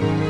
Bye.